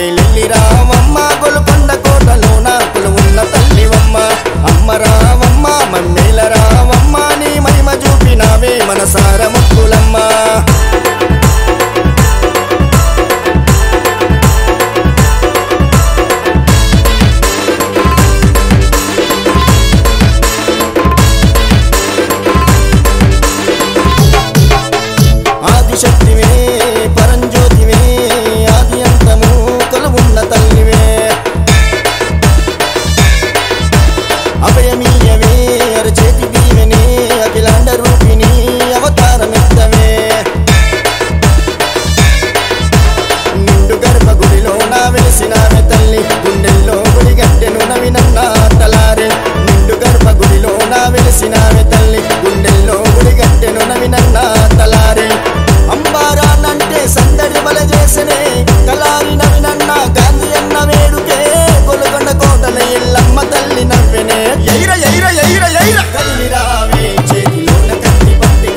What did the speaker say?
బయలురా విన్నావి నన్న తలారే. నిండు గర్భగుడిలో నా వెలిసినావి తల్లి. గుండెల్లో గుడి గట్టెను నవి నన్న తలారే. అంబారానంటే సందడి బల చేసనే తలారి నవి నన్న గాంధీ అన్న వేడుకే. గొలుగొండ కోటల ఇల్లమ్మ తల్లి నవ్వెనే. ఎయిర ఎయిర ఎయిర ఎయిర. కలిరావే చేతిలోన కత్తి పట్టి